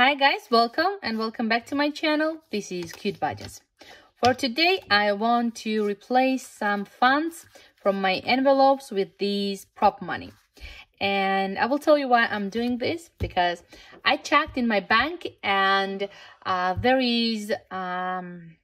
Hi guys, welcome and welcome back to my channel. This is Cute Budgets. For today, I want to replace some funds from my envelopes with these prop money. And I will tell you why I'm doing this because I checked in my bank and uh, there is um,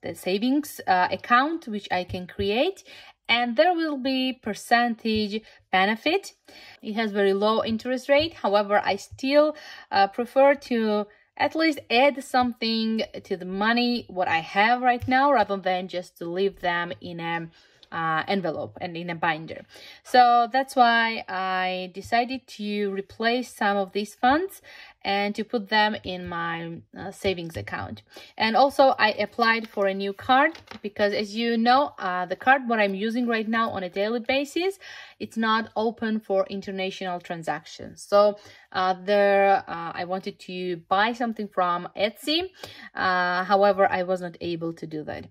the savings uh, account which I can create and there will be percentage benefit. It has very low interest rate. However, I still uh, prefer to at least add something to the money what I have right now rather than just to leave them in a uh, envelope and in a binder. So that's why I decided to replace some of these funds and to put them in my uh, savings account. And also I applied for a new card because as you know, uh, the card what I'm using right now on a daily basis, it's not open for international transactions. So uh, there uh, I wanted to buy something from Etsy. Uh, however, I was not able to do that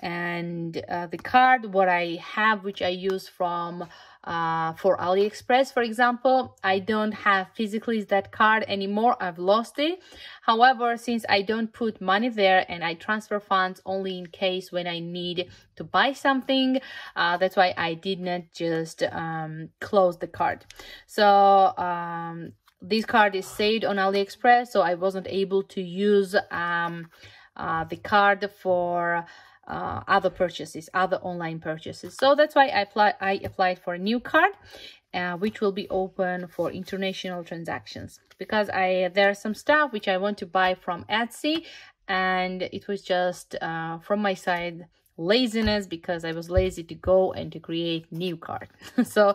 and uh, the card what I have which I use from uh, for AliExpress for example I don't have physically that card anymore. I've lost it. However since I don't put money there and I transfer funds only in case when I need to buy something uh, that's why I did not just um, close the card. So um, this card is saved on AliExpress so I wasn't able to use um, uh, the card for uh, other purchases, other online purchases. So that's why I, apply, I applied for a new card, uh, which will be open for international transactions. Because I there are some stuff which I want to buy from Etsy, and it was just uh, from my side laziness because I was lazy to go and to create new card. so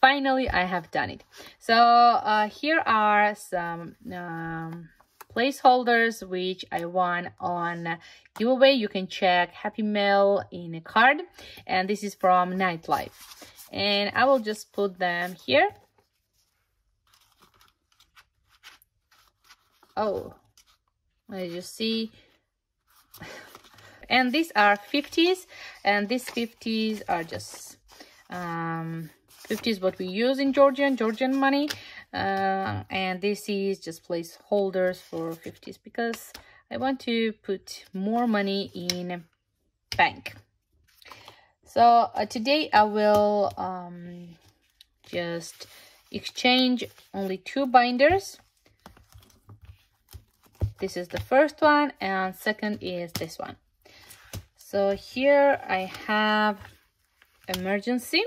finally I have done it. So uh, here are some um, placeholders which I won on giveaway. You can check Happy Mail in a card. And this is from Nightlife. And I will just put them here. Oh, as you see. and these are 50s. And these 50s are just... Um, 50s what we use in Georgian, Georgian money uh, and this is just placeholders for 50s because I want to put more money in bank. So uh, today I will um, just exchange only two binders. This is the first one and second is this one. So here I have emergency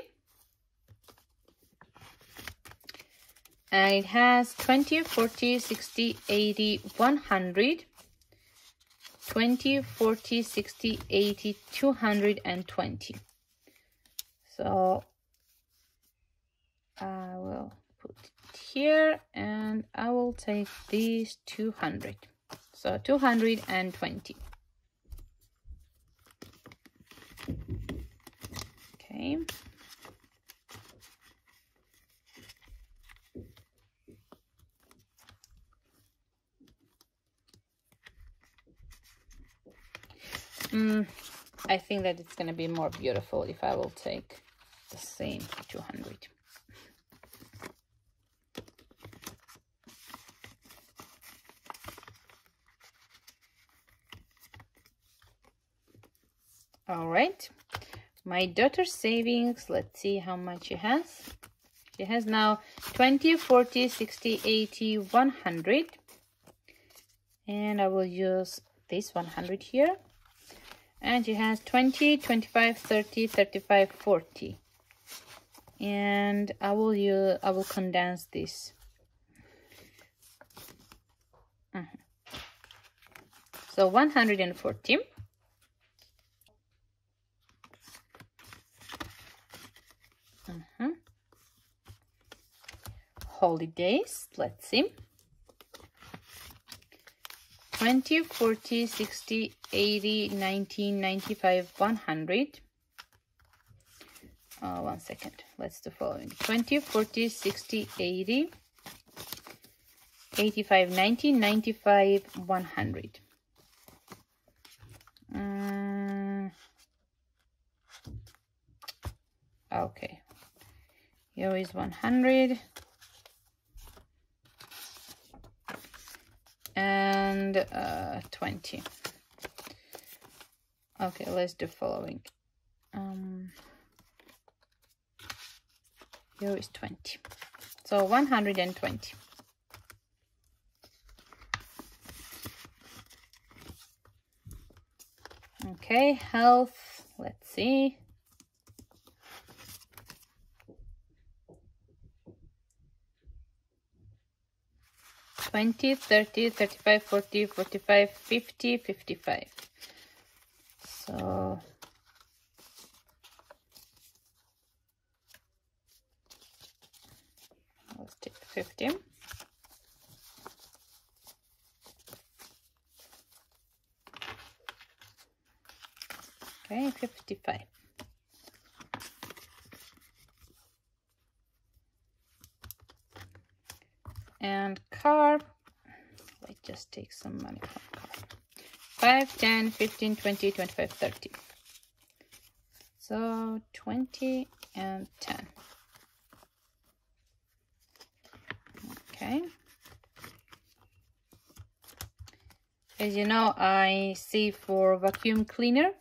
and it has 20 40 60 80 100 20 40 60 80 220 so i will put it here and i will take these 200 so 220 okay Mm, I think that it's going to be more beautiful if I will take the same 200. All right, my daughter's savings, let's see how much she has. She has now 20, 40, 60, 80, 100. And I will use this 100 here and she has 20 25 30 35 40 and i will use i will condense this uh -huh. so 140 uh -huh. holidays let's see 20, 40, 60, 80, 90, 95, 100. Uh, one second. Let's do following. 20, 40, 60, 80, 85, 90, 95, 100. Um, okay. Here is 100. And uh, 20. Okay, let's do following. Um, here is 20. So 120. Okay, health, let's see. 20, 30, 35, 40, 45, 50, 55. So let's take 50. Okay, 55. and car let's just take some money from car 5 10 15 20 25 30 so 20 and 10 okay. As you know I see for vacuum cleaner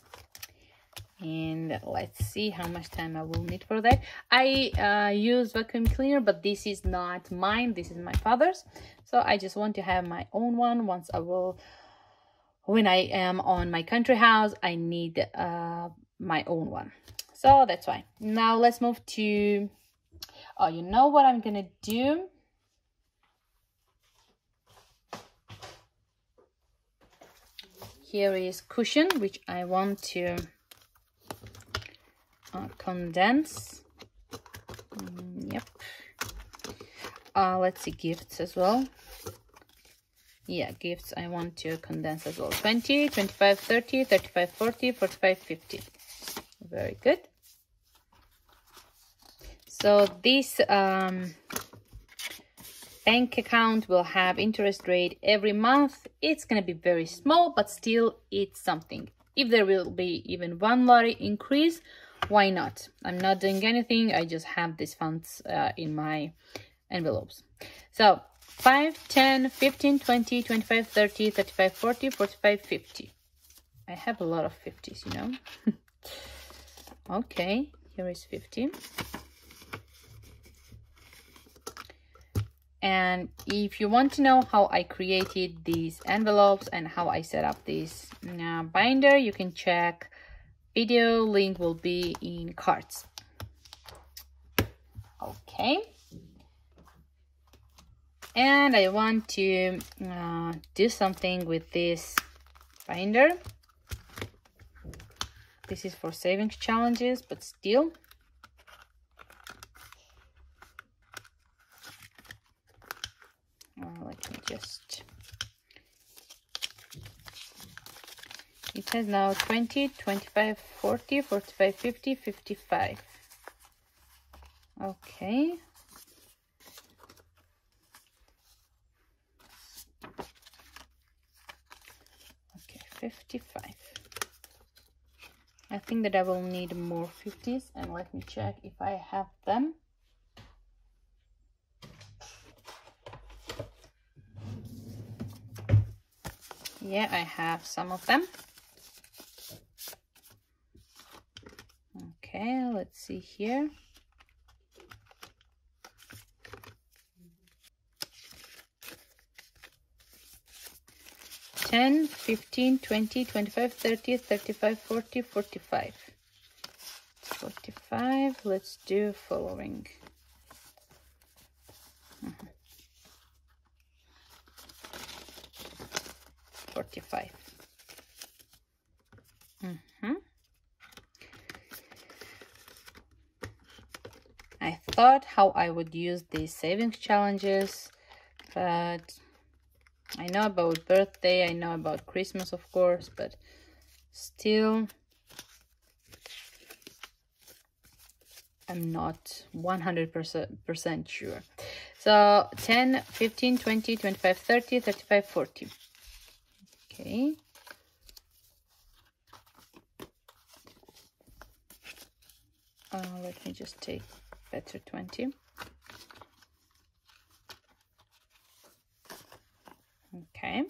and let's see how much time I will need for that. I uh, use vacuum cleaner, but this is not mine. This is my father's. So I just want to have my own one once I will, when I am on my country house, I need uh, my own one. So that's why. Now let's move to, oh, you know what I'm going to do? Here is cushion, which I want to uh, condense. Mm, yep. Uh, let's see, gifts as well. Yeah, gifts I want to condense as well. 20, 25, 30, 35, 40, 45, 50. Very good. So this um, bank account will have interest rate every month. It's going to be very small, but still it's something. If there will be even one lari increase, why not? I'm not doing anything. I just have these funds uh, in my envelopes. So 5, 10, 15, 20, 25, 30, 35, 40, 45, 50. I have a lot of 50s, you know. okay, here is 50. And if you want to know how I created these envelopes and how I set up this uh, binder, you can check video link will be in cards. Okay. And I want to uh, do something with this binder. This is for savings challenges but still. Uh, let me just It has now 20, 25, 40, 45, 50, 55. Okay. Okay, 55. I think that I will need more 50s and let me check if I have them. Yeah, I have some of them. Okay, let's see here. Ten, fifteen, twenty, twenty-five, thirty, thirty-five, forty, forty-five. Forty-five. Let's do following. -hmm. Forty-five. Mm -hmm. I thought how I would use these savings challenges, but I know about birthday, I know about Christmas, of course, but still I'm not 100% sure. So 10, 15, 20, 25, 30, 35, 40. Okay. Uh, let me just take better 20 okay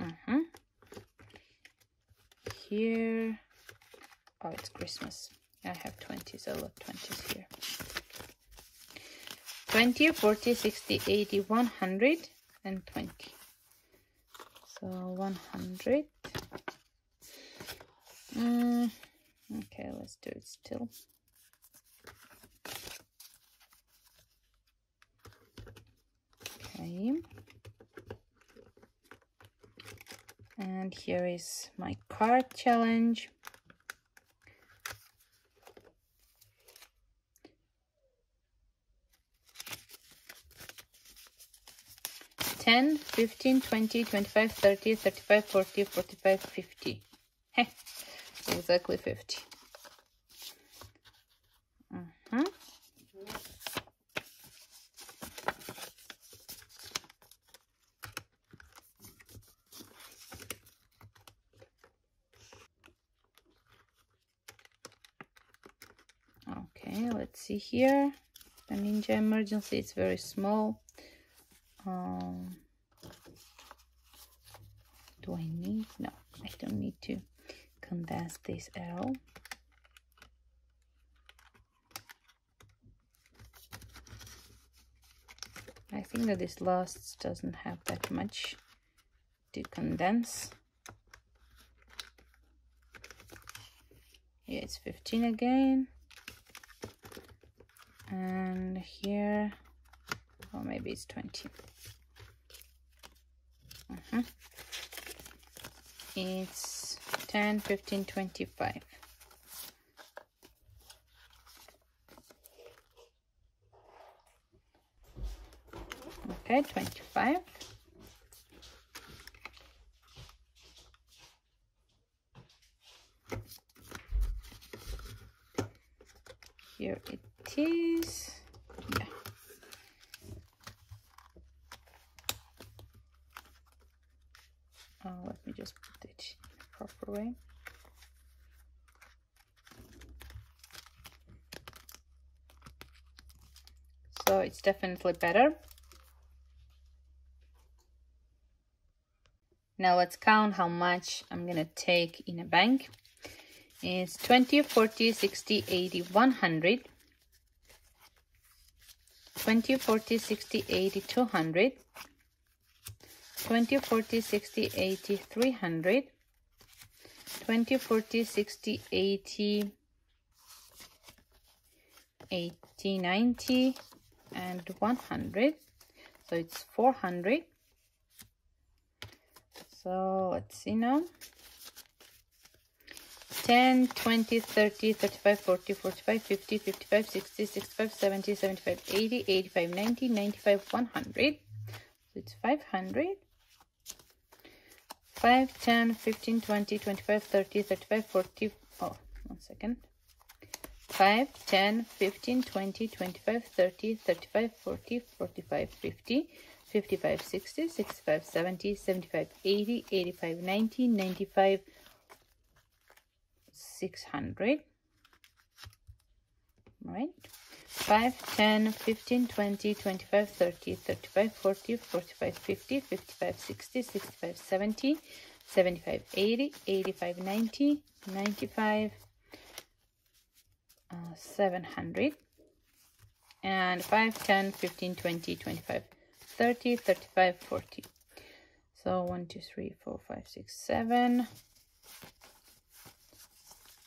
uh -huh. here oh it's Christmas I have 20s, a lot 20s here. 20, 40, 60, 80, 100, and 20. So 100. Mm, okay, let's do it still. Okay. And here is my card challenge. 10, 15, 20, 25, 30, 35, 40, 45, 50. Heh, exactly 50. Uh -huh. Okay, let's see here. The Ninja Emergency is very small. Um, do I need? No, I don't need to condense this at all. I think that this last doesn't have that much to condense. Yeah, it's 15 again. And here or maybe it's 20 uh -huh. It's 10 15 25 okay 25 here it is just put it in a proper way. So it's definitely better. Now let's count how much I'm gonna take in a bank. It's 20, 40, 60, 80, 100. 20, 40, 60, 80, 200. 20, 40, 60, 80, 300, 20, 40, 60, 80, 80, 90, and 100. So it's 400. So let's see now. 10, 20, 30, 35, 40, 45, 50, 55, 60, 65, 70, 75, 80, 85, 90, 95, 100. So it's 500. 5, 10, 15, 20, 25, 30, 35, 40, oh, one second. 5, 10, 15, 20, 25, 30, 35, 40, 45, 50, 55, 60, 65, 70, 75, 80, 85, 90, 95, 600. Right? 5, 10, 15, 20, 25, 30, 35, 40, 45, 50, 55, 60, 65, 70, 75, 80, 85, 90, 95, uh, 700, and 5, 10, 15, 20, 25, 30, 35, 40. So 1, 2, 3, 4, 5, 6, 7,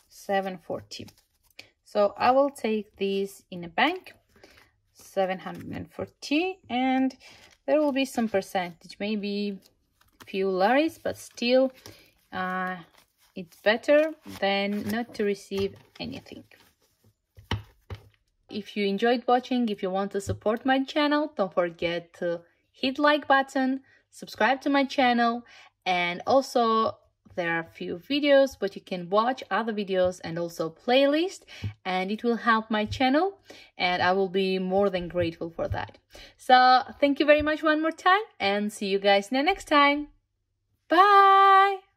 740. So I will take these in a bank, 740, and there will be some percentage, maybe few laris, but still uh, it's better than not to receive anything. If you enjoyed watching, if you want to support my channel, don't forget to hit like button, subscribe to my channel, and also there are a few videos but you can watch other videos and also playlist and it will help my channel and I will be more than grateful for that. So thank you very much one more time and see you guys the next time. Bye!